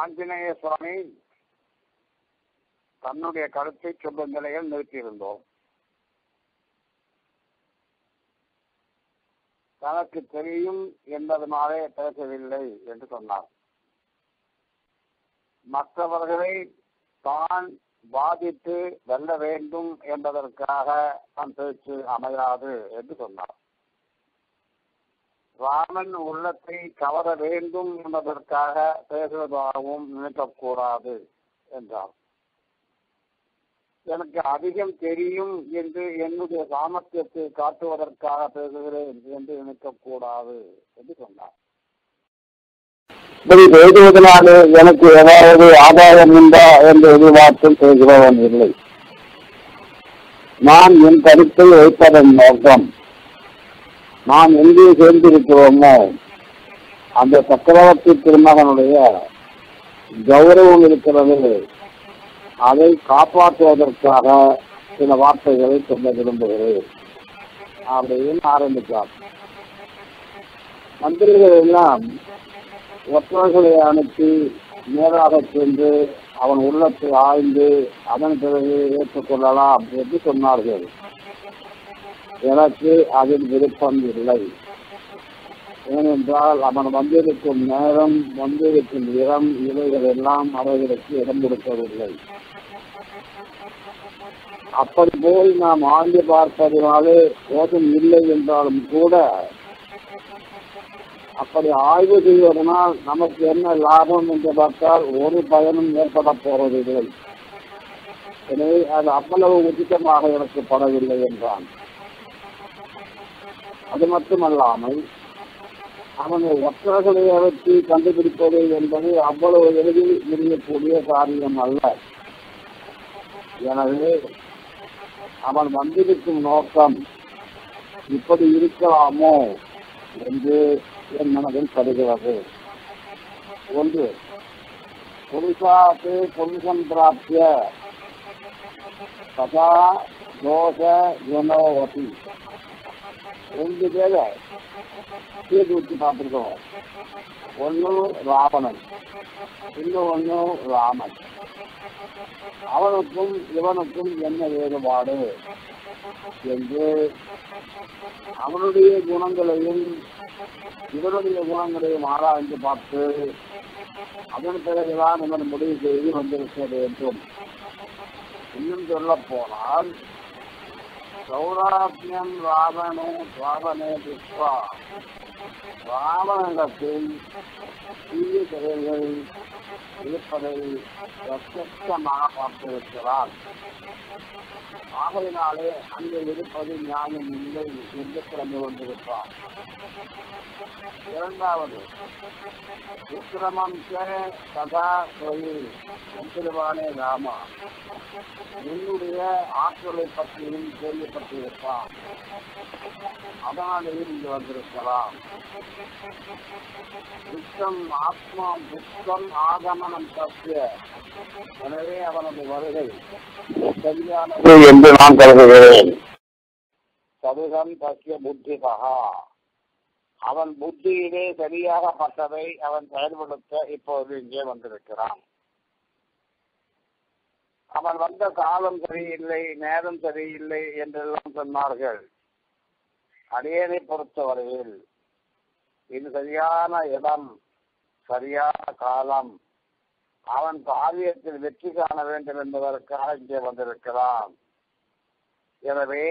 ஆஞ்சநேய சுவாமி தன்னுடைய கருத்தை சொல்லும் நிலையில் நிறுத்தியிருந்தோம். தனக்கு தெரியும் என்பதனாலே பேசவில்லை என்று சொன்னார். மற்றவர்களை தான் பாதித்து வெல்ல வேண்டும் என்பதற்காக தன் பேச்சு அமையாது என்று சொன்னார். ராமன் உள்ளத்தை கவர வேண்டும் என்பதற்காக பேசுவதாகவும் நினைக்கக்கூடாது என்றார் எனக்கு அதிகம் தெரியும் என்று என்னுடைய சாமர்த்தியத்தை காட்டுவதற்காக பேசுகிறேன் என்று நினைக்கக்கூடாது என்று சொன்னார். இப்படி பேசுவதனாலே எனக்கு ஏதாவது ஆதாயம் உண்டா என்று எதிர்பார்த்தும் பேசுபவன் இல்லை. நான் என் கருத்தை வைப்பதன் நோக்கம். நாம் எங்கே சேர்ந்திருக்கிறோமோ அந்த சக்கரவர்த்தி திருமகனுடைய கௌரவம் இருக்கிறது. அதை காப்பாற்றுவதற்காக சில வார்த்தைகளை சொல்ல விரும்புகிறேன். அப்படின்னு ஆரம்பித்தார் மந்திரிகள் எல்லாம் ஒற்றர்களை அனுப்பி நேராக சென்று அவன் உள்ளத்தை ஆய்ந்து அதன் பிறகு ஏற்றுக்கொள்ளலாம் என்று சொன்னார்கள். எனக்கு அதில் விருப்பம் இல்லை. ஏனென்றால் அவன் வந்திருக்கும் நேரம் வந்திருக்கும் இடம் இவைகள் எல்லாம் அவர்களுக்கு இடம் கொடுக்கவில்லை. அப்படி போய் நாம் ஆழ்ந்து பார்ப்பதனாலே ஏதும் இல்லை என்றாலும் கூட அப்படி ஆய்வு செய்வதனால் நமக்கு என்ன லாபம் என்று பார்த்தால் ஒரு பயனும் ஏற்பட போவதில்லை. எனவே அது அவ்வளவு உச்சிதமாக எனக்கு படவில்லை என்றான். அது மட்டுமல்லாமல் அவனை ஒற்றர்களை அழைத்து கண்டுபிடிப்பது என்பது அவ்வளவு எளிதில் முடியக்கூடிய காரியம் அல்ல. எனவே அவன் வந்திருக்கும் நோக்கம் இப்படி இருக்கலாமோ என்று என் மனதில் படுகிறது ஒன்று புருஷாத்து புருஷம் பிராப்திய ததா தோஷ குணோவதி ரெண்டு பேரை தீர்த்து வச்சு பார்த்துருக்கோம். ஒன்று ராவணன். இன்னும் ராமன். அவனுக்கும் இவனுக்கும் என்ன வேறுபாடு? என்று அவனுடைய குணங்களையும் இவனுடைய குணங்களையும் ஆராய்ந்து பார்த்து அதன் பிறகுதான் இவன் முடிவு செய்து வந்திருக்க வேண்டும். இன்னும் சொல்ல போனால் சௌராத்மியம் ராவணே ராவணே புஷ்பா ராவணத்தில் தீய செயல்கள் இருப்பதை பிரத்யட்சமாக பார்த்திருக்கிறார் ஆகையினாலே அங்கே இருப்பது ஞானம் இல்லை என்று கிளம்பி கொண்டிருப்பார் இரண்டாவது விக்கிரமம் கதா தொழில் திருவானே ராமா. என்னுடைய ஆற்றலை பற்றியும் கேள்விப்பட்டிருப்பார். அதனாலேயே இங்கு வந்திருக்கலாம். புத்தம் ஆத்மா புத்தம் ஆகம திருமணம் எனவே அவனது வருகை சரியானது என்று நான் கருதுகிறேன். சதுகம் தக்கிய புத்திகா அவன் புத்தியிலே சரியாகப்பட்டதை அவன் செயல்படுத்த இப்போது இங்கே வந்திருக்கிறான். அவன் வந்த காலம் சரியில்லை நேரம் சரியில்லை என்றெல்லாம் சொன்னார்கள். அடியனை பொறுத்தவரையில் இது சரியான இடம் சரியான காலம். அவன் காரியத்தில் வெற்றி காண வேண்டும் என்பதற்காக இங்கே வந்திருக்கிறான். எனவே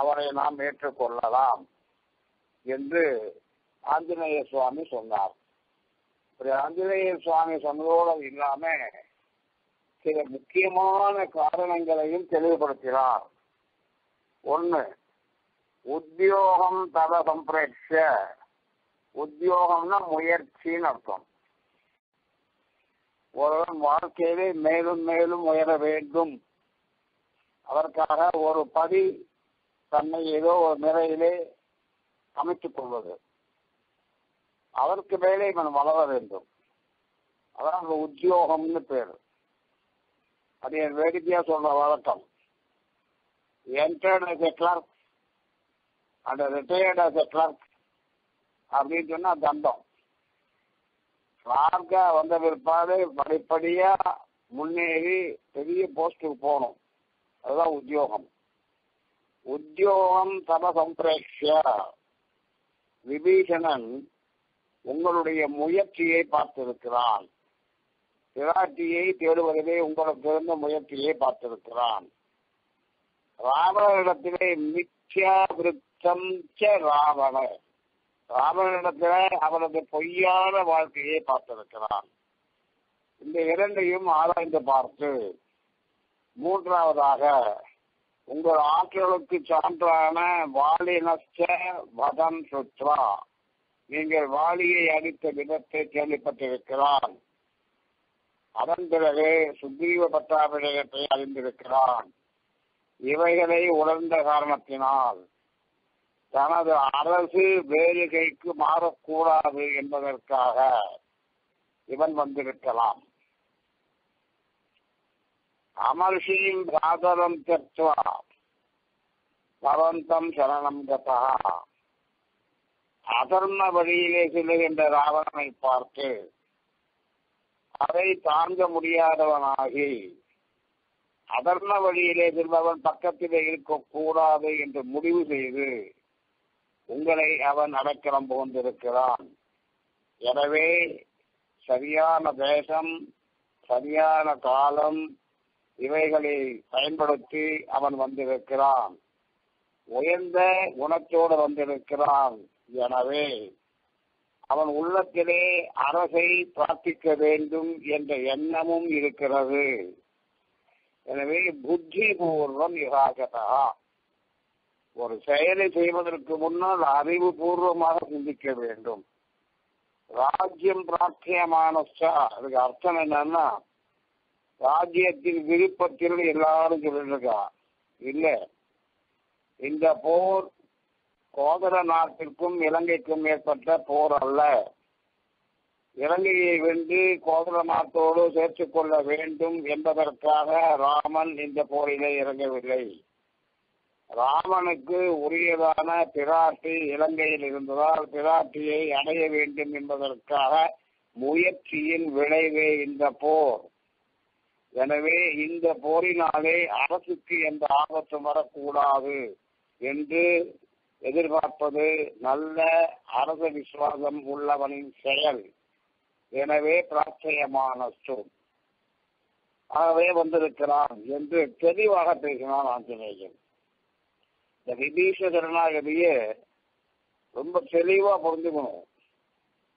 அவரை நாம் ஏற்றுக்கொள்ளலாம் என்று ஆஞ்சநேய சுவாமி சொன்னார். இப்படி ஆஞ்சநேய சுவாமி சொன்னதோடு இல்லாம சில முக்கியமான காரணங்களையும் தெளிவுபடுத்தினார். ஒன்று உத்தியோகம் தத சம்பிரேட்ச உத்தியோகம்னா முயற்சின்னு அர்த்தம். ஒருவன் வாழ்க்கையிலே மேலும் மேலும் உயர வேண்டும். அதற்காக ஒரு படி தன்னை ஏதோ ஒரு நிலையிலே அமைத்துக் கொள்வது. அதற்கு மேலே இவன் வளர வேண்டும். அதான் உத்தியோகம்னு பேர். அது என் வேடிக்கையா சொல்ற வழக்கம். Entered as a clerk and retired as a clerk அப்படின்னு சொன்னா தண்டம். ரார்கா வந்த பிற்பாடு படிப்படியா முன்னேறி பெரிய போஸ்டுக்கு போகணும். அதுதான் உத்தியோகம். உத்தியோகம் தப சம்பிரேக்ஷ விபீஷணன் உங்களுடைய முயற்சியை பார்த்திருக்கிறான். பிராட்டியை தேடுவதிலே உங்களுக்கு இருந்த முயற்சியை பார்த்திருக்கிறான். ராவணனிடத்திலே மித்யா விருத்தம் ராவணர் ராவண ராவணனிடத்திலே அவனது பொய்யான வாழ்க்கையை பார்த்திருக்கிறான். இந்த இரண்டையும் ஆராய்ந்து பார்த்து மூன்றாவதாக உங்கள் ஆற்றலுக்கு சான்றான வாலினஸ்ட வதம் சுத்ரா. நீங்கள் வாலியை அடித்த விதத்தை கேள்விப்பட்டிருக்கிறான். அதன் பிறகு சுக்ரீவ பட்டாபிஷேகத்தை அறிந்திருக்கிறான். இவைகளை உணர்ந்த காரணத்தினால் தனது அரசு வேறு கைக்கு மாறக்கூடாது என்பதற்காக இவன் வந்திருக்கலாம். அமர்ஷியின் சாதனம் தத்துவா பவந்தம் சரணம் கதா. அதர்ம வழியிலே செல்லுகின்ற ராவணனை பார்த்து அதை தாங்க முடியாதவனாகி அதர்ம வழியிலே செல்பவன் பக்கத்திலே இருக்கக்கூடாது என்று முடிவு செய்து உங்களை அவன் அடக்கிறம் புகுந்திருக்கிறான். எனவே சரியான தேசம் சரியான காலம் இவைகளை பயன்படுத்தி அவன் வந்திருக்கிறான். உயர்ந்த குணத்தோடு வந்திருக்கிறான். எனவே அவன் உள்ளத்திலே அரசை பிரார்த்திக்க வேண்டும் என்ற எண்ணமும் இருக்கிறது. எனவே புத்தி பூர்வம் யுகாகதா ஒரு செயலை செய்வதற்கு முன்னால் அறிவு பூர்வமாக சிந்திக்க வேண்டும். ராஜ்யம் பிரார்த்தியமானச்சா அதுக்கு அர்த்தம் என்னன்னா ராஜ்யத்தின் விருப்பத்தில் எல்லாரும் சொல்லிருக்கா. இல்ல. இந்த போர் கோதர நாட்டிற்கும் இலங்கைக்கும் ஏற்பட்ட போர் அல்ல. இலங்கையை வென்று கோதர நாட்டோடு சேர்த்துக் கொள்ள வேண்டும் என்பதற்காக ராமன் இந்த போரிலே இறங்கவில்லை. ராமனுக்கு உரியதான பிராட்டி இலங்கையில் இருந்ததால் பிராட்டியை அடைய வேண்டும் என்பதற்காக முயற்சியின் விளைவே இந்த போர். எனவே இந்த போரினாலே அரசுக்கு எந்த ஆபத்தும் வரக்கூடாது என்று எதிர்பார்ப்பது நல்ல அரச விசுவாசம் உள்ளவனின் செயல். எனவே பிரார்த்தயமான ஆகவே வந்திருக்கிறான் என்று தெளிவாக பேசினான் ஆஞ்சநேயன் இந்த விபீஷ கருணாகதியை ரொம்ப தெளிவா புரிஞ்சுக்கணும்.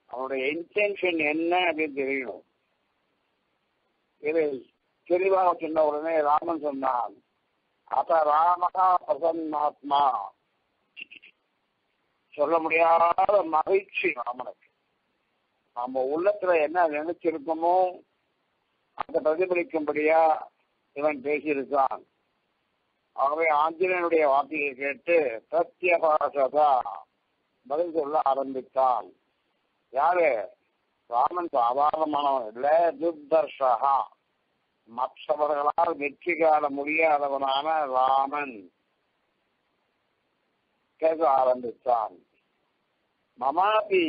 அவனுடைய இன்டென்ஷன் என்ன அப்படின்னு தெரியணும். இது தெளிவாக சொன்ன உடனே ராமன் சொன்னான் அத ராமகா பிரசன்னாத்மா. சொல்ல முடியாத மகிழ்ச்சி ராமனுக்கு. நம்ம உள்ளத்துல என்ன நினைச்சிருக்கோமோ அதை பிரதிபலிக்கும்படியா இவன் பேசியிருக்கான். ஆகவே ஆஞ்சநேயனுடைய வார்த்தையை கேட்டு பிரத்யபாசதா பதில் சொல்ல ஆரம்பித்தான் யாரு? ராமன் சாதாரணமானவன் இல்ல துர்தர்ஷகா. மற்றவர்களால் வெற்றி காண முடியாதவனான ராமன். கேட்க ஆரம்பித்தான். மமாபி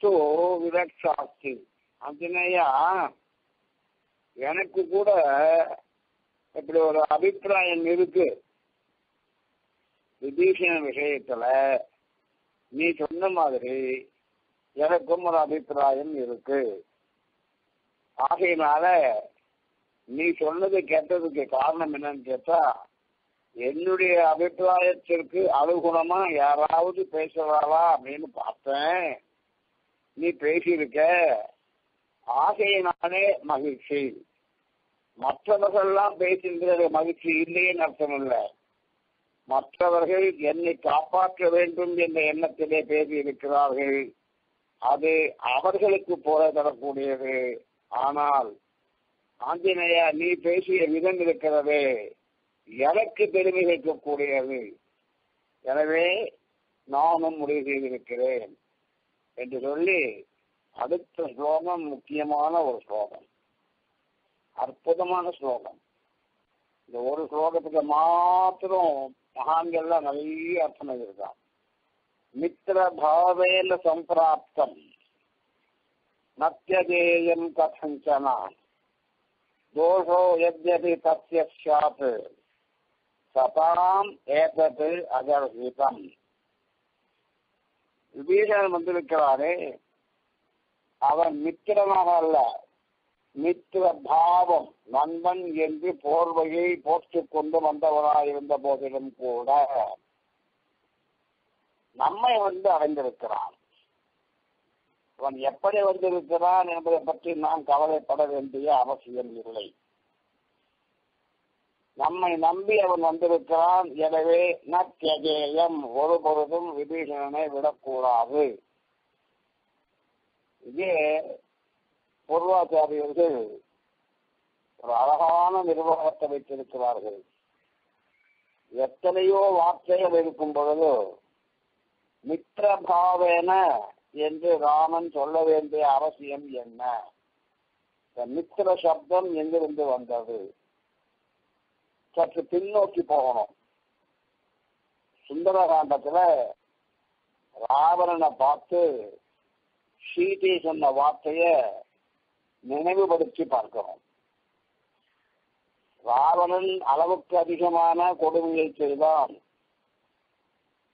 தோ விரக்ஷாஸ்தி. அஞ்சனையா எனக்கு கூட இப்படி ஒரு அபிப்பிராயம் இருக்கு. விபீஷண விஷயத்துல நீ சொன்ன மாதிரி எனக்கும் ஒரு அபிப்பிராயம் இருக்கு. ஆகையினால நீ சொன்னது கேட்டதுக்கு காரணம் என்னன்னு கேட்டா என்னுடைய அபிப்பிராயத்திற்கு அனுகுணமா யாராவது பேசுறாளா அப்படின்னு பார்த்தேன். நீ பேசியிருக்க. ஆகையினாலே மகிழ்ச்சி. மற்றவர்கள்லாம் பேசுகிற மகிழ்ச்சி இல்லைன்னு அர்த்தம் இல்லை. மற்றவர்கள் என்னை காப்பாற்ற வேண்டும் என்ற எண்ணத்திலே பேசியிருக்கிறார்கள். அது அவர்களுக்கு போல தரக்கூடியது. ஆனால் ஆஞ்சநேயா நீ பேசிய விதம் இருக்கிறதே. எனக்கு பெருமை வைக்கக்கூடியது எனவே நானும் முடிவு செய்திருக்கிறேன் என்று சொல்லி அடுத்த ஸ்லோகம் முக்கியமான ஒரு ஸ்லோகம். அற்புதமான ஸ்லோகம். இந்த ஒரு ஸ்லோகத்துக்கு மாத்திரம் மகான்கள்லாம் நிறைய அர்த்தம் இருக்கான் மித்திர பாவேல சம்பிராப்தம். நத்தியதேயம் கதஞ்சனா. தோஷோ யத்யபி தஸ்ய ஸ்யாத் சதாம் ஏதத் அகர்ஹிதம் விபீஷணன் வந்திருக்கிறாரே அவன் மித்திரமாக அல்ல. மித்திர பாவம் நண்பன் என்று போர்வையை போர்த்துக் கொண்டு வந்தவராயிருந்த போதிலும் கூட நம்மை வந்து அடைந்திருக்கிறான் அவன் எப்படி வந்திருக்கிறான் என்பதை பற்றி நாம் கவலைப்பட வேண்டிய அவசியம் இல்லை. நம்மை நம்பி அவன் வந்திருக்கிறான் எனவே நத்தியகேயம் ஒரு பொழுதும் விபீஷணனை விடக்கூடாது. இதே பூர்வாச்சாரியர்கள் ஒரு அழகான நிர்வாகத்தை வைத்திருக்கிறார்கள். எத்தனையோ வார்த்தைகள் இருக்கும் பொழுது மித்திரபாவேன என்று ராமன் சொல்ல வேண்டிய அவசியம் என்ன? இந்த மித்திர சப்தம் எங்கிருந்து வந்தது? சற்று பின்னோக்கி போகணும். சுந்தரகாண்டத்துல ராவணனை பார்த்து சீதை சொன்ன வார்த்தைய நினைவுபடுத்தி பார்க்கிறோம். ராவணன் அளவுக்கு அதிகமான கொடுமையை செய்தான்.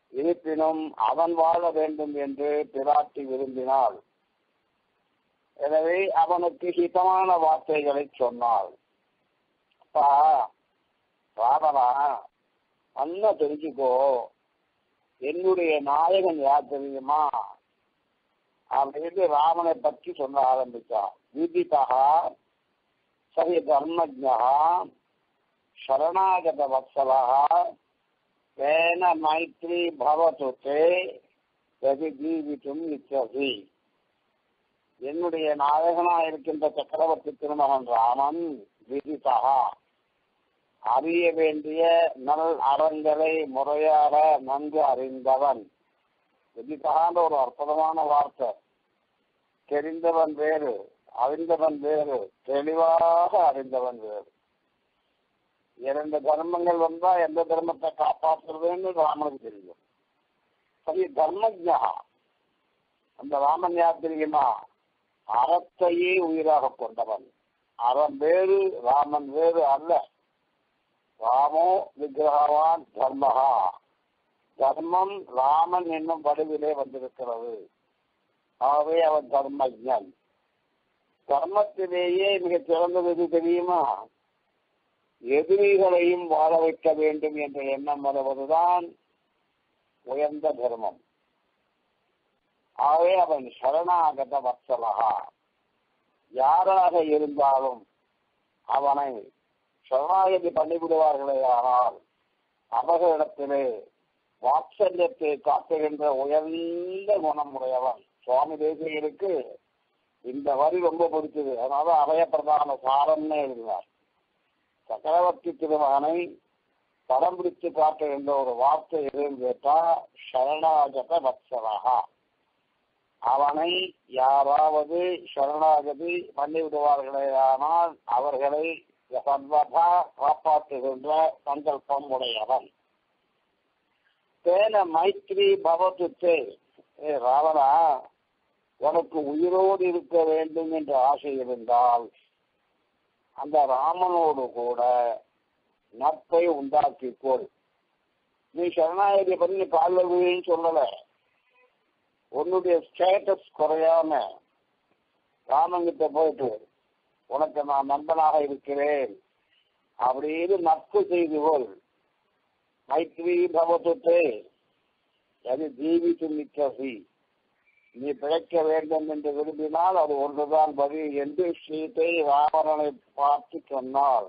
இருப்பினும் அவன் வாழ வேண்டும் என்று பிராட்டி விரும்பினாள். எனவே அவனுக்கு ஹிதமான வார்த்தைகளை சொன்னாள். அப்பா ராவணா நல்லா தெரிஞ்சுக்கோ. என்னுடைய நாயகன் யார் தெரியுமா? அப்படின்னு ராமனை பற்றி சொல்ல ஆரம்பித்தான். விதிதா சரி தர்மஜா சரணாகத வத்சலா தேன மைத்ரி பவத்து தே எது ஜீவிக்கும் என்னுடைய நாயகனாக இருக்கின்ற சக்கரவர்த்தி திருமகன் ராமன் விதிதா அறிய வேண்டிய நல் அறங்களை முறையாக நன்கு அறிந்தவன். விதிதகான்ற ஒரு அற்புதமான வார்த்தை. தெரிந்தவன் வேறு. அறிந்தவன் வேறு தெளிவாக அறிந்தவன் வேறு. இரண்டு தர்மங்கள் வந்தா எந்த தர்மத்தை காப்பாற்றுறதுன்னு ராமனுக்கு தெரியும். சரி தர்மஜா. அந்த ராமன் யார் தெரியுமா? அறத்தையே உயிராக கொண்டவன். அறம் வேறு ராமன் வேறு அல்ல. ராமோ விக்கிரகவான் தர்மஹா. தர்மம் ராமன் என்னும் வடிவிலே வந்திருக்கிறது. ஆகவே அவன் தர்மஜன். தர்மத்திலேயே மிக சிறந்தது எது தெரியுமா? எதிரிகளையும் வாழ வைக்க வேண்டும் என்ற எண்ணம் வருவதுதான் உயர்ந்த தர்மம். ஆகவே அவன் சரணாகத வத்சலகா. யாராக இருந்தாலும் அவனை சரணாகதி பண்ணிவிடுவார்களே ஆனால் அவர்களிடத்திலே வாத்சல்யத்தை காட்டுகின்ற உயர்ந்த குணமுடையவன் சுவாமி தேசியருக்கு இந்த வரி ரொம்ப பிடிச்சது. அதனால அபயப்பிரதான சாரம்னு எழுதினார் சக்கரவர்த்தி திருமகனை படம் பிடித்து காட்டுகின்ற ஒரு வார்த்தை எதுன்னு கேட்டா சரணாகத வத்சலகா அவனை யாராவது சரணாகதி பண்ணிவிடுவார்களே ஆனால் அவர்களை சர்வதா காப்பாற்றுகின்ற சங்கல்பம் உடையவன். தேன மைத்ரி பவத்து. தே ராவணா உனக்கு உயிரோடு இருக்க வேண்டும் என்ற ஆசை இருந்தால் அந்த ராமனோடு கூட நட்பை உண்டாக்கிக்கொள் நீ சரணாகதி பண்ணி பால்வழின்னு சொல்லல. உன்னுடைய ஸ்டேட்டஸ் குறையாம ராமங்கிட்ட போயிட்டு உனக்கு நான் நண்பனாக இருக்கிறேன். அப்படின்னு நட்பு செய்து கொள். மைத்ரி பவத்துட்டு அது ஜீவித்து நிற்கசி நீ பிழைக்க வேண்டும் என்று விரும்பினால் அது ஒன்றுதான். வழி என்று சீதை ராவணனை பார்த்து சொன்னாள்.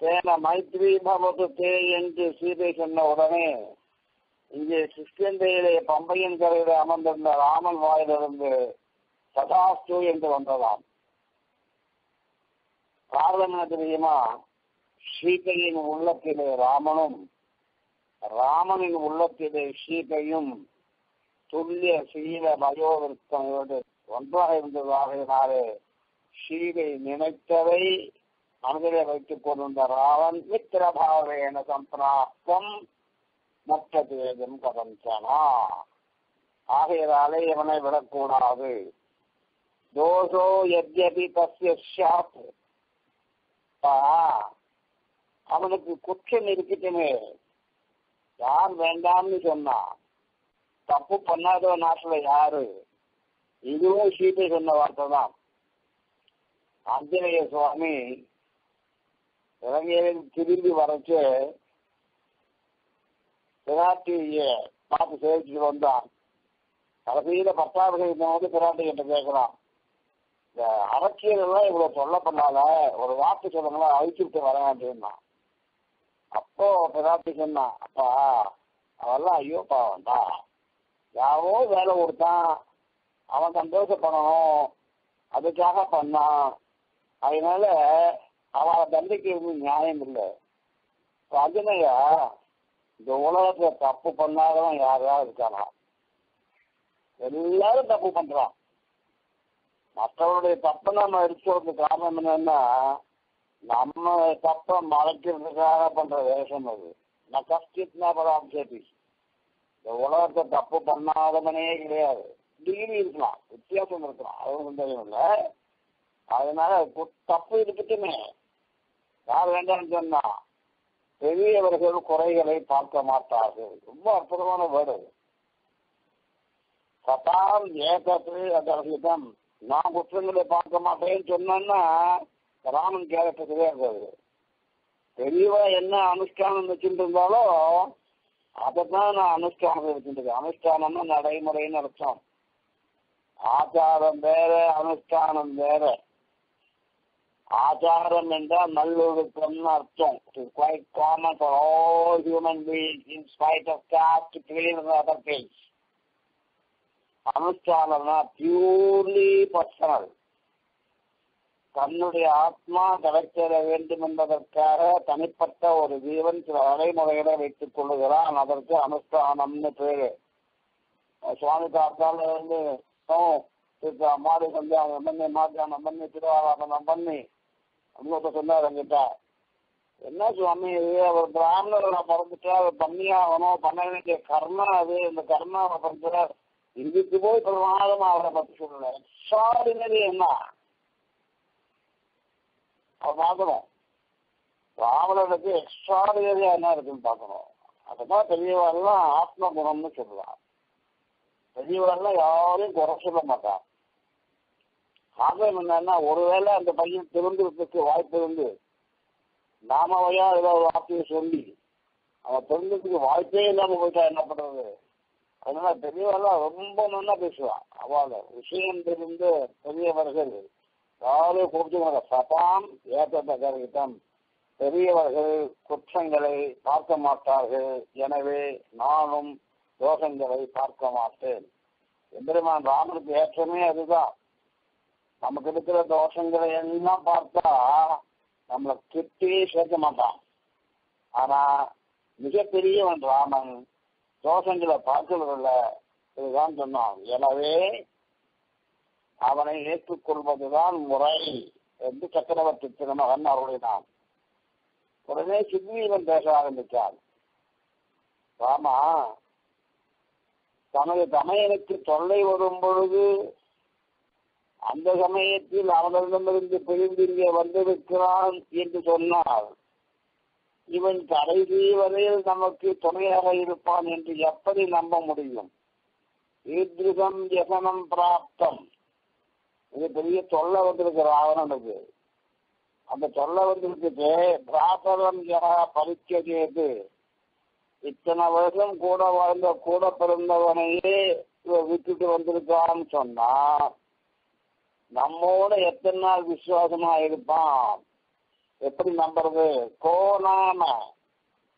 தேன மைத்ரி பவத்துட்டே என்று சீதை சொன்ன உடனே இங்கே கிருஷ்ணந்தையிலே பம்பையின் கரையிலே அமர்ந்திருந்த ராமன் வாயிலிருந்து சதாஸ்து என்று வந்ததாம். காரணம் என்ன தெரியுமா? சீதையின் உள்ளத்திலே ராமனும் ராமனின் உள்ளத்திலே சீதையும் துல்லிய சீல மயோவிருத்தமையோடு ஒன்றாக இருந்ததாகினாலே சீதை நினைத்ததை மனதிலே வைத்துக் கொண்டிருந்த ராவன் மித்திரபாவேன சம்பிராப்தம் மற்ற தேதம் கதஞ்சனா ஆகையதாலே இவனை விடக்கூடாது. தோஷோ எத்யபி தஸ்ய சாத் அவனுக்கு குற்றம் இருக்கட்டுமே யார் வேண்டாம்னு சொன்னா? தப்பு பண்ணாத நாட்டுல யாரு? இதுவும் சீட்டை சொன்ன வார்த்தை தான் ஆஞ்சநேய சுவாமி இலங்கையில் திரும்பி வரைச்சு பிராட்டிய பார்த்து சேவிச்சுட்டு வந்தான். கடைசியில பத்தாவது வந்து பிராட்டி கிட்ட கேட்கிறான் இந்த அரசியல் எல்லாம் இவ்வளவு சொல்ல பண்ணால ஒரு வார்த்தை சொல்லுங்களா அழிச்சுட்டு வரேன் அப்படின்னா அப்போ பிராட்டி சொன்னான் அப்பா அவெல்லாம் ஐயோ பாவம்டா. யாரோ வேலை கொடுத்தான். அவன் சந்தோஷப்படணும். அதுக்காக பண்ணான். அதனால அவளை தண்டிக்கிறது நியாயம் இல்லை. அஜனையா இந்த உலகத்துல தப்பு பண்ணாதவன் யாராவது இருக்கானா? எல்லாரும் தப்பு பண்றான். மற்றவருடைய தப்பை நம்ம எடுத்து காரணம் என்னன்னா நம்ம தப்பை மறைக்கிறதுக்காக பண்ற வேஷம் அது. நான் கஷ்டித்னா படம் சேட்டி இந்த உலகத்தை தப்பு பண்ணாதவனே கிடையாது. டிகிரி இருக்கலாம் வித்தியாசம் இருக்கலாம் அதுவும் ஒன்றும் தெரியும் இல்லை. அதனால தப்பு இருக்கட்டுமே யார் வேண்டாம்னு சொன்னா பெரியவர்கள் குறைகளை பார்க்க மாட்டார்கள். ரொம்ப அற்புதமான வேர்டு. சதாம் ஏகத்து அதர்ஹிதம் நான் குற்றங்களை பார்க்க மாட்டேன்னு சொன்னேன்னா ராமன் கேரக்டர் இருக்காது பெரியவா என்ன அனுஷ்டானம் வச்சுட்டு இருந்தாலும் அதைத்தான் நான் அனுஷ்டானம் இருக்கின்றது அனுஷ்டானம்னா நடைமுறைன்னு அர்த்தம். ஆச்சாரம் வேற அனுஷ்டானம் வேற. ஆச்சாரம் என்றால் நல்லொழுக்கம்னு அர்த்தம். Quite common for all human being in spite of caste clean other things அனுஷ்டானம்னா purely personal தன்னுடைய ஆத்மா கிடைத்திட வேண்டும் என்பதற்காக தனிப்பட்ட ஒரு ஜீவன் சில வரைமுறைகளை வைத்துக் கொள்ளுகிறான். அதற்கு அனுஷ்டானம்னு பேரு. சுவாமி தாத்தால இருந்து மாடு அவங்க பண்ணி மாத்தியானம் பண்ணி திருவாராதனம் பண்ணி அப்படின்னு சொன்னார் என்கிட்ட. என்ன சுவாமி இது? அவர் பிராமணர்களை பிறந்துட்டா அவர் பண்ணியாகணும். பண்ண வேண்டிய கர்மா அது. இந்த கர்மாவை பிறந்துட்டார் இதுக்கு போய் பிரமாதமா அவரை பத்தி சொல்லல எக்ஸ்ட்ராடினரி என்ன? அவர் பார்க்கணும் ராவணனுக்கு எக்ஸ்ட்ராடினரியா என்ன இருக்குன்னு பார்க்கணும். அதுதான் பெரியவரெல்லாம் ஆத்ம குணம்னு சொல்லுவான் பெரியவரெல்லாம் யாரையும் குறை சொல்ல மாட்டான் காரணம் என்னன்னா ஒருவேளை அந்த பையன் திருந்துறதுக்கு வாய்ப்பு இருந்து நாமவையா ஏதோ ஒரு வார்த்தையை சொல்லி அவன் திருந்ததுக்கு வாய்ப்பே இல்லாம போயிட்டா என்ன பண்றது? அதனால பெரியவரெல்லாம் ரொம்ப நல்லா பேசுவான். அவள விஷயம் தெரிந்து பெரியவர்கள் யாரும் கொடுத்துங்க சதாம் ஏற்றத்தகரிடம் பெரியவர்கள் குற்றங்களை பார்க்க மாட்டார்கள். எனவே நானும் தோஷங்களை பார்க்க மாட்டேன். எம்பெருமான் ராமனுக்கு ஏற்றமே அதுதான். நமக்கு இருக்கிற தோஷங்களை எல்லாம் பார்த்தா நம்மளை திருப்தியே சேர்க்க மாட்டான். ஆனா மிகப்பெரியவன் ராமன் தோஷங்களை பார்க்கிறதில்ல. இதுதான் சொன்னான். எனவே அவனை ஏற்றுக்கொள்வதுதான் முறை என்று சக்கரவர்த்தி திருமகன் அருளினான். உடனே சுக்ரீவன் பேச ஆரம்பித்தார். ராமா தனது தமையனுக்கு தொல்லை வரும் பொழுது அந்த சமயத்தில் அவனிடமிருந்து பிரிந்து இங்கே வந்திருக்கிறான் என்று சொன்னார். இவன் கடைசி வரையில் நமக்கு துணையாக இருப்பான் என்று எப்படி நம்ப முடியும்? ஈத்ருகம் யசனம் பிராப்தம். மிகப்பெரிய பெரிய தொல்லை வந்திருக்கு ராவணனுக்கு. அந்த தொல்லை வந்திருக்கு பிராபரம் யா பரிச்சது இத்தனை வருஷம் கூட வாழ்ந்த கூட பிறந்தவனையே விட்டுட்டு வந்திருக்கான்னு சொன்னா நம்மோட எத்தனை நாள் விசுவாசமா இருப்பான்? எப்படி நம்புறது? கோணாம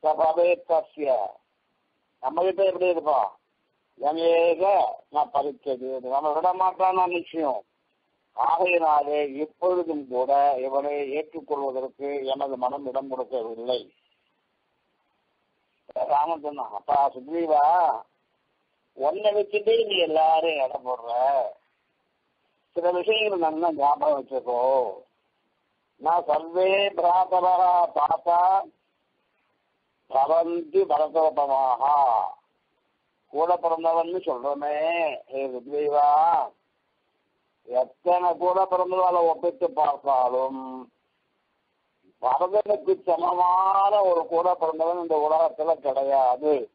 சபவே தஸ்ய நம்ம கிட்ட எப்படி இருப்பான் எங்க நான் பறிச்சது நம்ம விட மாட்டான் நிச்சயம். ஆகையினாலே இப்பொழுதும் கூட இவனை ஏற்றுக்கொள்வதற்கு எனது மனம் இடம் கொடுக்கவில்லை. ராமன் சொன்னான் அப்பா சுக்ரீவா உன்னை வச்சுட்டே நீ எல்லாரும் இடம் போடுற. சில விஷயங்கள் நல்லா ஞாபகம் வச்சுக்கோ. நான் சர்வே பிராதரா பார்த்தா பவந்தி பரதோபமாக. கூட பிறந்தவன் சொல்றமே ஹே சுக்ரீவா. எத்தனை கூட பிறந்ததால ஒப்பிட்டு பார்த்தாலும் பரதனுக்கு சமமான ஒரு கூட பிறந்தவன் இந்த உலகத்துல கிடையாது.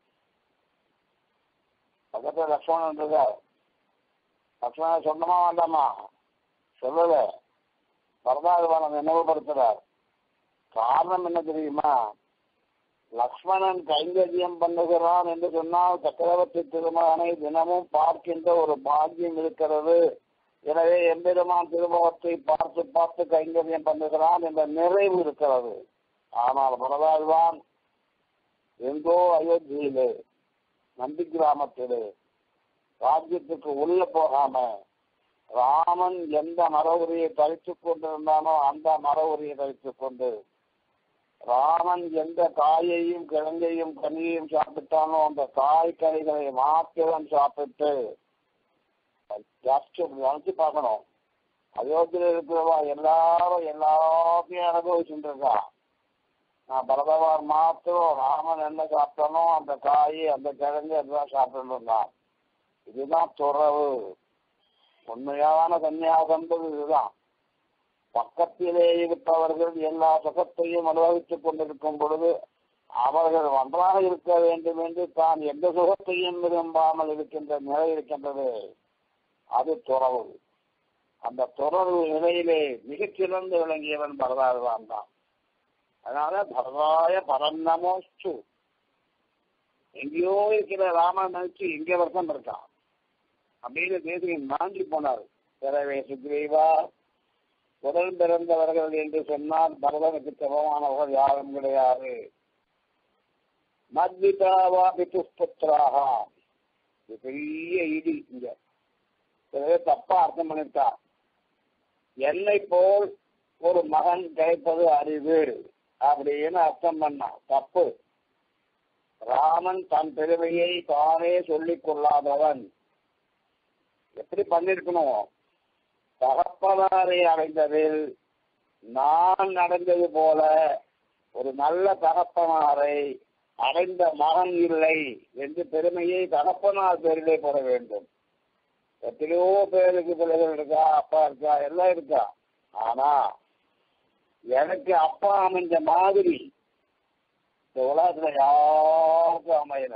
பக்கத்துல லக்ஷ்மணன் இருக்கார். லக்ஷ்மணன் சொந்தமா வேண்டாமா? சொல்லல. பரதாதிவானம் நினைவுபடுத்துறார். காரணம் என்ன தெரியுமா? லக்ஷ்மணன் கைங்கரியம் பண்ணுகிறான் என்று சொன்னால் சக்கரவர்த்தி திருமகனை தினமும் பார்க்கின்ற ஒரு பாக்கியம் இருக்கிறது. எனவே எம்பெருமான் திருமுகத்தை பார்த்து பார்த்து கைங்கரியம் பண்ணுகிறான் என்ற நிறைவு இருக்கிறது. ஆனால் பரதாழ்வான் எங்கோ அயோத்தியிலே நந்தி கிராமத்திலே ராஜ்யத்துக்கு உள்ள போகாம ராமன் எந்த மர உரியை தரித்துக் கொண்டிருந்தானோ அந்த மர உரியை தரித்துக் கொண்டு ராமன் எந்த காயையும் கிழங்கையும் கனியையும் சாப்பிட்டானோ அந்த காய் கனிகளை மாத்திரம் சாப்பிட்டு நினைச்சு பார்க்கணும். அயோத்தியில இருக்கிறவா எல்லாரும் எல்லாத்தையும் அனுபவிச்சுட்டு இருக்கா நான் பரதவார் மாத்திரம் ராமன் என்ன சாப்பிட்டனோ அந்த காய் அந்த கிழங்கு எல்லாம் சாப்பிட்டு இருந்தான் இதுதான் துறவு. உண்மையான சன்னியாசம்ன்றது இதுதான். பக்கத்திலே இருப்பவர்கள் எல்லா சுகத்தையும் அனுபவித்துக் கொண்டிருக்கும் பொழுது அவர்கள் ஒன்றாக இருக்க வேண்டும் என்று தான் எந்த சுகத்தையும் விரும்பாமல் இருக்கின்ற நிலை இருக்கின்றது. அது துறவு. அந்த துறவு நிலையிலே மிகச்சிறந்து விளங்கியவன் பரதாழ்வான் தான் அதனால பரதாய பரநமோஸ்து எங்கேயோ இருக்கிற ராமன் நினைச்சு இங்க வருஷம் இருக்கான். அப்படின்னு தேசியம் நாஞ்சி போனார். பிறவே சுக்ரீவா உடல் பிறந்தவர்கள் என்று சொன்னால் பரதனுக்கு சமமானவர்கள் யாரும் கிடையாது. மத்விதாவா பிதுஸ்புத்திராக பெரிய இடி இங்க. பிறகு தப்பா அர்த்தம் பண்ணிட்டா என்னை போல் ஒரு மகன் கிடைப்பது அறிவு அப்படின்னு அர்த்தம் பண்ணான் தப்பு. ராமன் தன் பெருமையை தானே சொல்லிக் கொள்ளாதவன். எப்படி பண்ணிருக்கணும்? தகப்பனாரை அடைந்ததில் நான் அடைந்தது போல ஒரு நல்ல தகப்பனாரை அடைந்த மகன் இல்லை என்று பெருமையை தகப்பனார் பேரிலே போட வேண்டும். எத்தனையோ பேருக்கு பிள்ளைகள் இருக்கா அப்பா இருக்கா எல்லாம் இருக்கா. ஆனா எனக்கு அப்பா அமைஞ்ச மாதிரி இந்த உலகத்துல யாருக்கும் அமையல.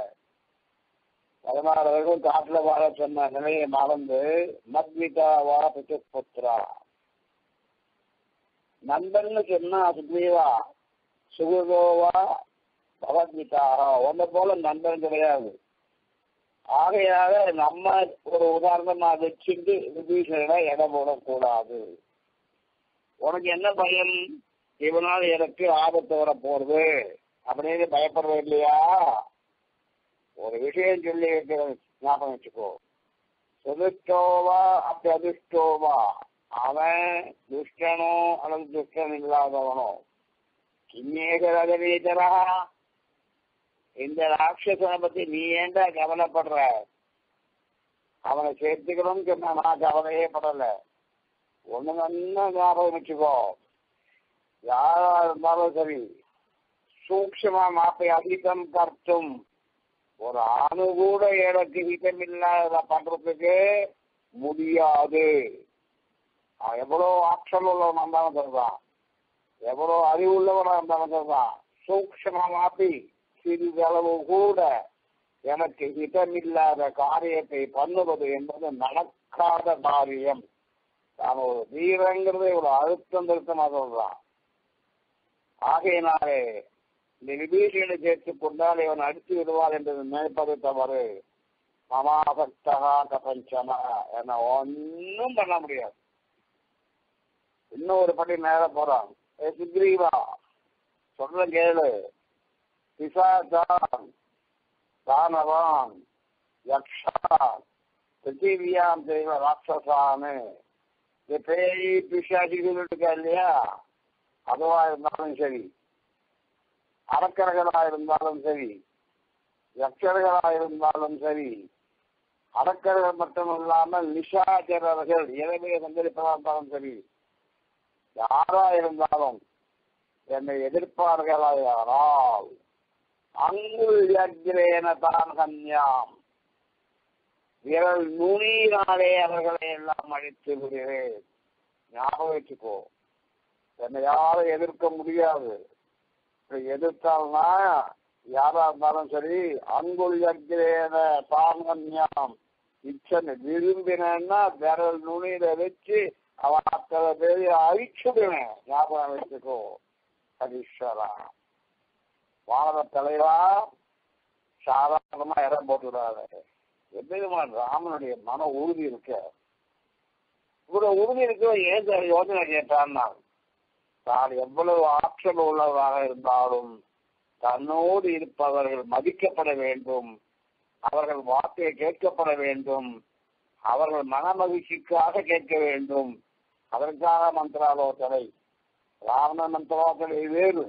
பதினாறு வரைக்கும் காட்டுல வாழ சொன்ன நிலையை மறந்து மத்மிதா வா புத்திரா நண்பன்னு சொன்னா சுக்ரீவா சுகுதோவா பகவத்கீதா ஒன்றை போல நண்பன் கிடையாது. ஆகையாக நம்ம ஒரு உதாரணமா வச்சுட்டு விபீஷணனை இடம் போடக்கூடாது. உனக்கு என்ன பயம்? இவனால் எனக்கு ஆபத்து வர போறது அப்படின்னு பயப்படுற இல்லையா? ஒரு விஷயம் சொல்லி ஞாபகம் வச்சுக்கோ. சுதிஷ்டோவா அப்படி அதிர்ஷ்டோவா? அவன் துஷ்டனோ அல்லது துஷ்டன் இல்லாதவனோ. கிண்ணேகரகவீதரா இந்த ராட்சசனை பத்தி நீ ஏண்டா கவலைப்படுற? அவனை சேர்த்துக்கணும்னு சொன்னா நான் கவலையே படல. ஒண்ணு நல்லா ஞாபகம் வச்சுக்கோ. யாரா இருந்தாலும் சரி சூக்ஷமா மாப்பை அதிகம் கர்த்தும் ஒரு அணு கூட எனக்கு ஹிதம் இல்லாத பண்றதுக்கு முடியாது. எவ்வளோ எவ்வளவு ஆற்றல் உள்ளவன் இருந்தாலும் சொல்றான் எவ்வளவு அறிவுள்ளவனா இருந்தாலும் சொல்றான் சூக்ஷமா மாப்பி சிறிதளவு கூட எனக்கு ஹிதமில்லாத காரியத்தை பண்ணுவது என்பது நடக்காத காரியம். நான் ஒரு வீரங்கிறதை இவ்வளவு அழுத்தம் திருத்தமா சொல்றான் ஆகையினாலே இந்த விபீஷனை சேர்த்துக் கொண்டால் இவன் அடித்து விடுவார் என்று நினைப்பது தவறு. மமாசக்தகா கபஞ்சமா என்ன ஒன்னும் பண்ண முடியாது. இன்னும் ஒரு படி நேர போறான். ஏ சுக்ரீவா சொல்ற கேளு. பிசாசான் தானவான் யக்ஷா பிருத்திவியாம் தெய்வ ராட்சசான்னு இந்த பேய் பிசாசிகள் இருக்கா இல்லையா அதுவா இருந்தாலும் சரி அரக்கர்களா இருந்தாலும் சரி யக்ஷர்களா இருந்தாலும் சரி அரக்கர்கள் மட்டும் இல்லாமல் நிஷாச்சரர்கள் இளமையை சந்தரிப்பதா இருந்தாலும் சரி யாரா இருந்தாலும் என்னை எதிர்ப்பார்களா யாரால் யக்ரேன தான் கன்யாம் விரல் நுனியினாலே அவர்களை எல்லாம் அழித்து விடுகிறேன். ஞாபகம் வச்சுக்கோ. என்னை யாரும் எதிர்க்க முடியாது. எதிர்த்தால்னா யாரா இருந்தாலும் சரி அங்குள் தான் கன்யாம் இச்சனை விரும்பினேன்னா விரல் நுனியில வச்சு அவன் அத்தனை பேரையும் அழிச்சுடுவேன். ஞாபகம் வச்சுக்கோ. ஹரீஸ்வரா வானத தலைவா சாதாரணமா இடம் போட்டுவிடாத. எவ்விதமா ராமனுடைய மன உறுதி இருக்க? இவ்வளவு உறுதி இருக்க ஏன் யோசனை கேட்டான்னா தான் எவ்வளவு ஆற்றல் உள்ளவராக இருந்தாலும் தன்னோடு இருப்பவர்கள் மதிக்கப்பட வேண்டும் அவர்கள் வார்த்தையை கேட்கப்பட வேண்டும் அவர்கள் மன மகிழ்ச்சிக்காக கேட்க வேண்டும். அதற்காக மந்திராலோசனை. ராவண மந்திராலோசனை வேறு.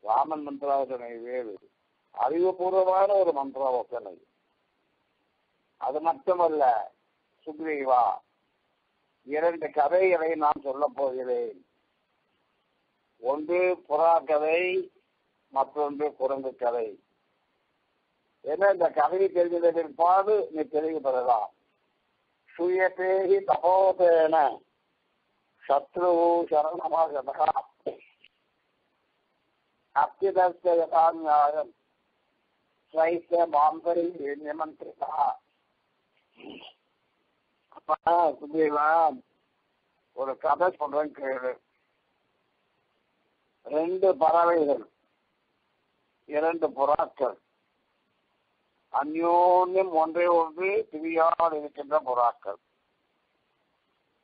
ராமன் மந்திராலோசனை வேறு. அறிவுபூர்வமான ஒரு மந்திராலோசனை அது மட்டுமல்ல சுக்ரீவா இரண்டு கதைகளை நான் சொல்ல போகிறேன். ஒன்று புறா கதை மற்றொன்று குரங்கு கதை. என்ன இந்த கதையை தெரிஞ்சத பிற்பாடு நீ தெளிவு பெறலாம் சுயபேகி தபோதேன சத்ரு சரணமாக அத்தியதஸ்த யதா நியாயம் ஸ்வைத்த மாம்பரி நிமந்திரிதா அப்பா சுதீவா ஒரு கதை சொல்றேன் கேளு. ரெண்டு பறவைகள் இரண்டு புறாக்கள். அந்யோன்யம் ஒன்றே ஒன்று பிரியாமல் இருக்கின்ற புறாக்கள்.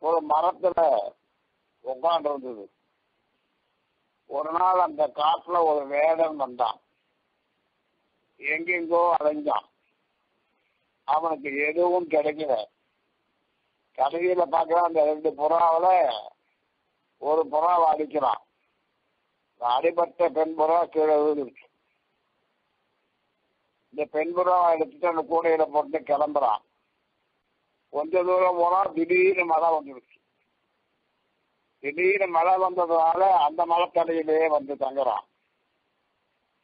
ஒரு மரத்துல உட்காண்டிருந்தது ஒரு நாள் அந்த காட்டுல ஒரு வேடன் வந்தான். எங்கெங்கோ அலைஞ்சான். அவனுக்கு எதுவும் கிடைக்கல. கடையில பார்க்கலாம் அந்த ரெண்டு புறாவில ஒரு புறாவை அடிக்கிறான் அடிபட்ட பெண் புறா கீழே விழுந்துருச்சு. இந்த பெண் புறாவை எடுத்துட்டு அந்த கூடையில போட்டு கிளம்புறான். கொஞ்ச தூரம் போனா திடீர்னு மழை வந்துருச்சு. திடீர்னு மழை வந்ததுனால அந்த மலைத்தடையிலேயே வந்து தங்குறான்.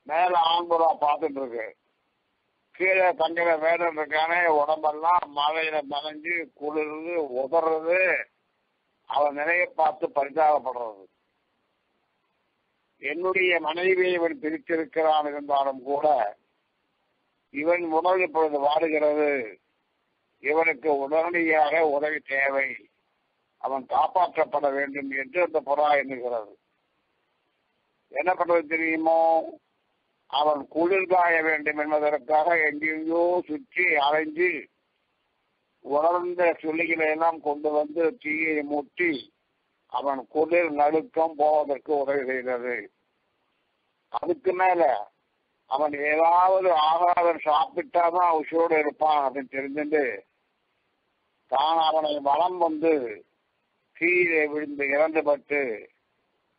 மேல ஆண்புறா பார்த்துட்டு இருக்கு கீழே தங்குற வேடம் இருக்கானே உடம்பெல்லாம் மழையில நனைஞ்சு குளிர்றது உதறது. அவன் நிலையை பார்த்து பரிதாபப்படுறது. என்னுடைய மனைவியை இவன் பிரித்திருக்கிறான் இருந்தாலும் கூட இவன் உணவு இப்பொழுது வாடுகிறது. இவனுக்கு உடனடியாக உதவி தேவை. அவன் காப்பாற்றப்பட வேண்டும் என்று அந்த புறா எண்ணுகிறது. என்ன பண்றது தெரியுமோ? அவன் குளிர் காய வேண்டும் என்பதற்காக எங்கெங்கோ சுற்றி அலைஞ்சு உலர்ந்த சுள்ளிகளை எல்லாம் கொண்டு வந்து தீயை மூட்டி அவன் குளிர் நடுக்கம் போவதற்கு உதவி செய்தது. அதுக்கு மேல அவன் ஏதாவது ஆகாரம் சாப்பிட்டாதான் உஷோடு இருப்பான் அப்படின்னு தெரிஞ்சுட்டு தான் அவனை வளம் வந்து கீழே விழுந்து இறந்துபட்டு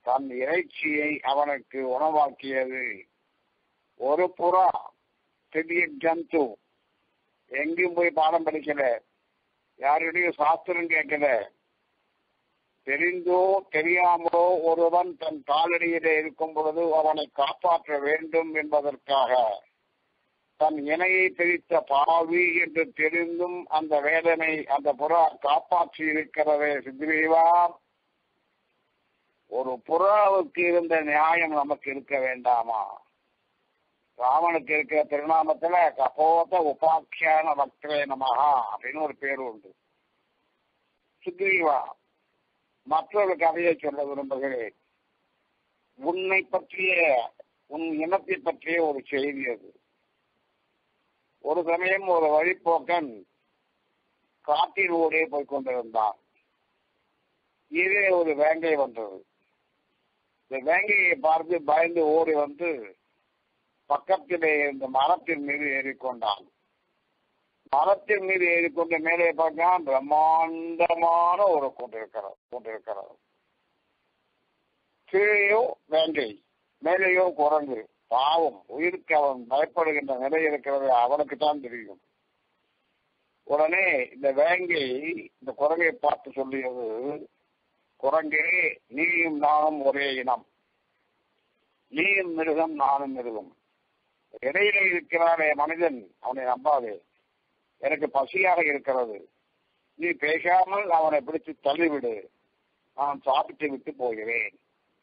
தன் இறைச்சியை அவனுக்கு உணவாக்கியது. ஒரு புறா திடீர் ஜந்து. எங்கேயும் போய் பாடம் படிக்கல. யாருடையும் சாஸ்திரம் கேட்கல. தெரிந்தோ தெரியாமலோ ஒருவன் தன் காலடியிலே இருக்கும் பொழுது அவனை காப்பாற்ற வேண்டும் என்பதற்காக தன் இணையை பிரித்த பாவி என்று தெரிந்தும் அந்த வேதனை அந்த புறா காப்பாற்றி இருக்கிறதே சித்திரீவா ஒரு புறாவுக்கு இருந்த நியாயம் நமக்கு இருக்க வேண்டாமா? ராமனுக்கு இருக்கிற திருநாமத்துல கபோத உபாக்கியான பக்தரே நமகா அப்படின்னு ஒரு பேர் உண்டு. சுக்ரீவா மற்றொரு கதையை சொல்ல விரும்புகிறேன். உன்னை பற்றிய உன் இனத்தை பற்றிய ஒரு செய்தி அது. ஒரு சமயம் ஒரு வழிப்போக்கன் காட்டின் ஊடே போய் கொண்டிருந்தான். இதே ஒரு வேங்கை வந்தது. இந்த வேங்கையை பார்த்து பயந்து ஓடி வந்து பக்கத்திலே இருந்த மரத்தின் மீது ஏறிக்கொண்டான். மரத்தின் மீது ஏறிக்கொண்டு மேலே பார்த்தான் பிரம்மாண்டமான ஒரு கொண்டிருக்கிறது கொண்டிருக்கிறது கீழேயோ வேங்கை மேலேயோ குரங்கு. பாவம் உயிருக்கு அவன் பயப்படுகின்ற நிலை இருக்கிறது அவனுக்கு தான் தெரியும். உடனே இந்த வேங்கை இந்த குரங்கை பார்த்து சொல்லியது குரங்கே நீயும் நானும் ஒரே இனம். நீயும் மிருகம் நானும் மிருகம். இடையில இருக்கிறானே மனிதன் அவனை நம்பாதே. எனக்கு பசியாக இருக்கிறது. நீ பேசாமல் அவனை பிடித்து தள்ளிவிடு. நான் சாப்பிட்டு விட்டு போகிறேன்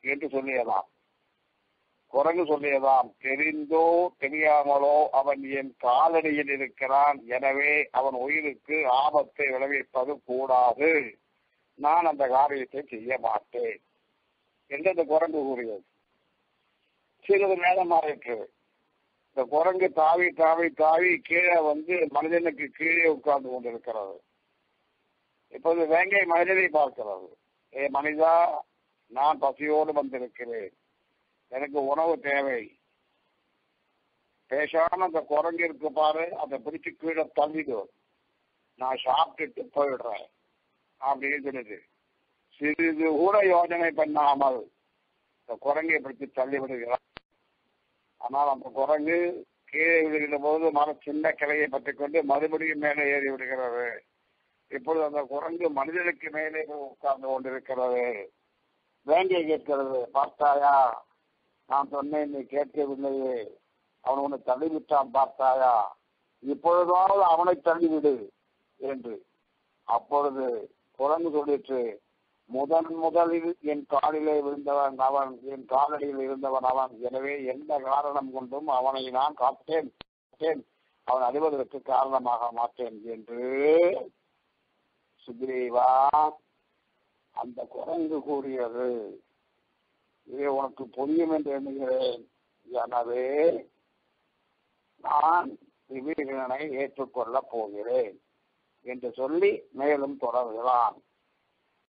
என்று சொல்லியதான் குரங்கு சொல்லியதாம் தெரிந்தோ தெரியாமலோ அவன் என் காலடியில் இருக்கிறான். எனவே அவன் உயிருக்கு ஆபத்தை விளைவிப்பது கூடாது. நான் அந்த காரியத்தை செய்ய மாட்டேன். என்று அந்த குரங்கு கூறியது. சிறிது நேரமாயிற்று இந்த குரங்கு தாவி தாவி தாவி கீழே வந்து மனிதனுக்கு கீழே உட்கார்ந்து கொண்டிருக்கிறது. இப்போது வேங்கை மனிதனை பார்க்கிறது. ஏ மனிதா நான் பசியோடு வந்திருக்கிறேன். எனக்கு உணவு தேவை. பேசாம அந்த குரங்கு இருக்கு பாரு அதை பிடிச்சு கீழே தள்ளிடும் நான் சாப்பிட்டுட்டு போயிடுறேன் அப்படின்னு சொல்லுது. சிறிது கூட யோஜனை பண்ணாமல் இந்த குரங்கை பிடித்து தள்ளி விடுகிறார் ஆனால் அந்த குரங்கு கீழே விழுகிற போது மர சின்ன கிளையை பற்றி கொண்டு மறுபடியும் மேலே ஏறி விடுகிறது. இப்பொழுது அந்த குரங்கு மனிதனுக்கு மேலே உட்கார்ந்து கொண்டிருக்கிறது. வேண்டிய கேட்கிறது பார்த்தாயா? நான் சொன்னேன் நீ கேட்கவில்லையே. அவன் உன்னை தள்ளிவிட்டான் பார்த்தாயா? இப்பொழுதாவது அவனை தள்ளிவிடு என்று. அப்பொழுது குரங்கு சொல்லிற்று முதன் முதலில் என் காலிலே விழுந்தவன் அவன் என் காலடியில் இருந்தவன் அவன். எனவே எந்த காரணம் கொண்டும் அவனை நான் காத்தேன் அவன் அறிவதற்கு காரணமாக மாட்டேன் என்று சுக்ரீவா அந்த குரங்கு கூறியது. இதை உனக்கு புரியும் என்று எண்ணுகிறேன். எனவே நான் விபீஷணனை ஏற்றுக்கொள்ளப் போகிறேன் என்று சொல்லி மேலும் தொடர்கிறான்